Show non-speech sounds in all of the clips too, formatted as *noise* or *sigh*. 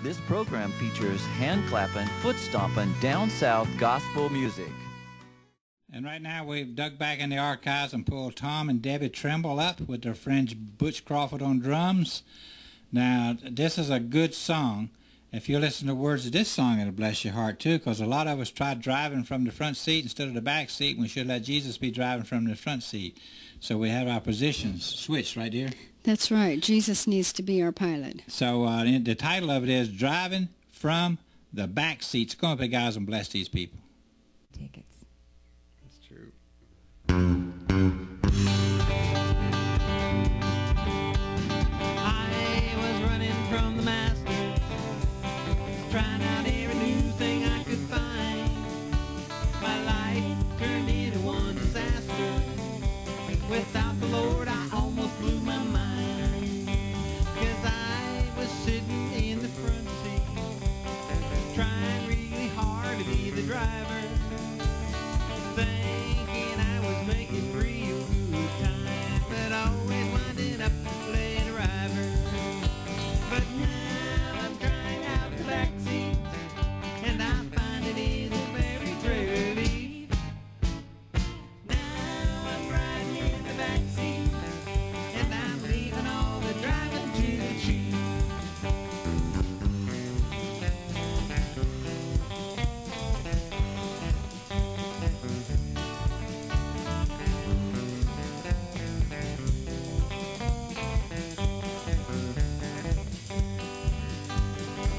This program features hand clapping, foot stomping, down south gospel music. And right now we've dug back in the archives and pulled Tom and Debbie Trammel up with their friends Butch Crawford on drums. Now, this is a good song. If you listen to the words of this song, it'll bless your heart too, because a lot of us tried driving from the front seat instead of the back seat. We should let Jesus be driving from the front seat. So we have our positions switched right here. That's right. Jesus needs to be our pilot. So uh, the title of it is Driving from the Back Seats. Come up here, guys, and bless these people. Take That's trying out every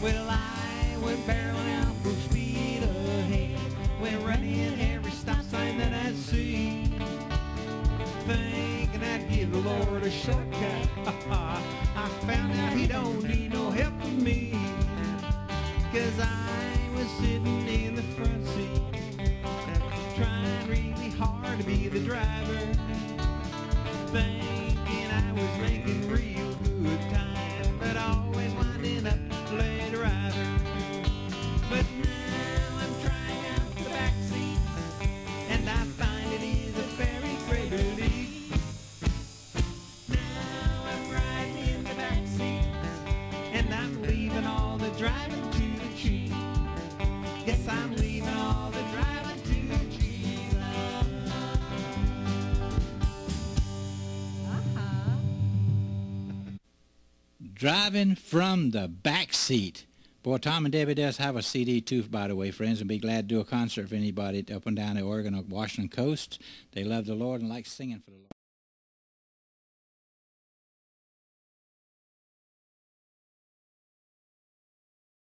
Well, I went barreling out full speed ahead. Went running every stop sign that I see. Thinking I'd give the Lord a shortcut. *laughs* I found out he don't need no help from me. Cause I was sitting in the front seat. Trying really hard to be the driver. Driving from the back seat. Boy, Tom and Debbie does have a CD too, by the way, friends, and be glad to do a concert for anybody up and down the Oregon or Washington coast. They love the Lord and like singing for the Lord.